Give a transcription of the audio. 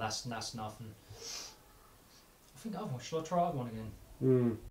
that's that's nothing. I think I've watched. Shall I try that one again? Mm.